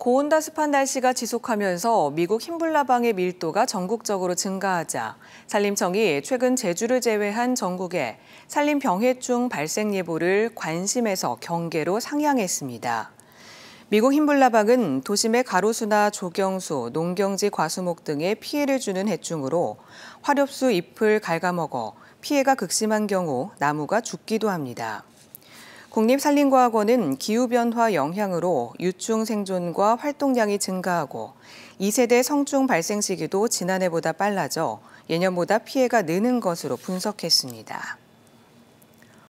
고온다습한 날씨가 지속하면서 미국 흰불나방의 밀도가 전국적으로 증가하자 산림청이 최근 제주를 제외한 전국에 산림병해충 발생 예보를 관심에서 경계로 상향했습니다. 미국 흰불나방은 도심의 가로수나 조경수, 농경지 과수목 등에 피해를 주는 해충으로 화렵수 잎을 갉아먹어 피해가 극심한 경우 나무가 죽기도 합니다. 국립산림과학원은 기후변화 영향으로 유충 생존과 활동량이 증가하고 2세대 성충 발생 시기도 지난해보다 빨라져 예년보다 피해가 느는 것으로 분석했습니다.